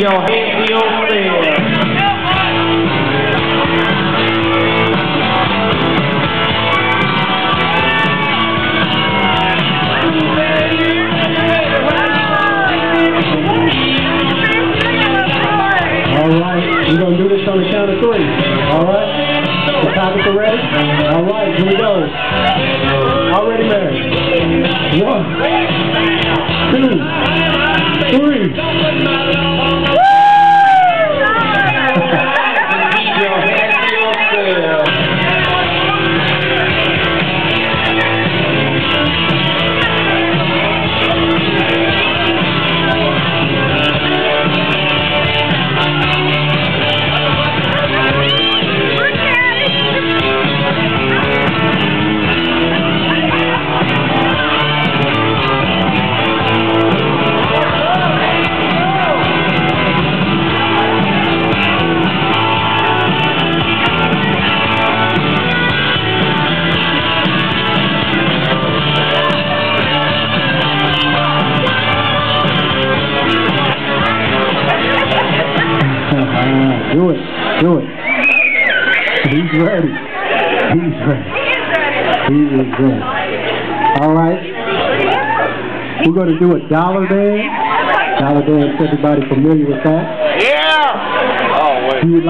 Your to yourself. All right, we're going to do this on the count of three. All right? The topics are ready? All right, here we go. Already married. One, two, three. Ah, do it. Do it. He's ready. He's ready. He is ready. All right. We're going to do a dollar dance. Dollar dance, everybody familiar with that? Yeah! Oh, wait. Do you like